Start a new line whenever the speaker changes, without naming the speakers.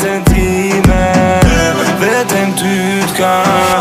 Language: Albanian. jetën time Vetëm ty t'kam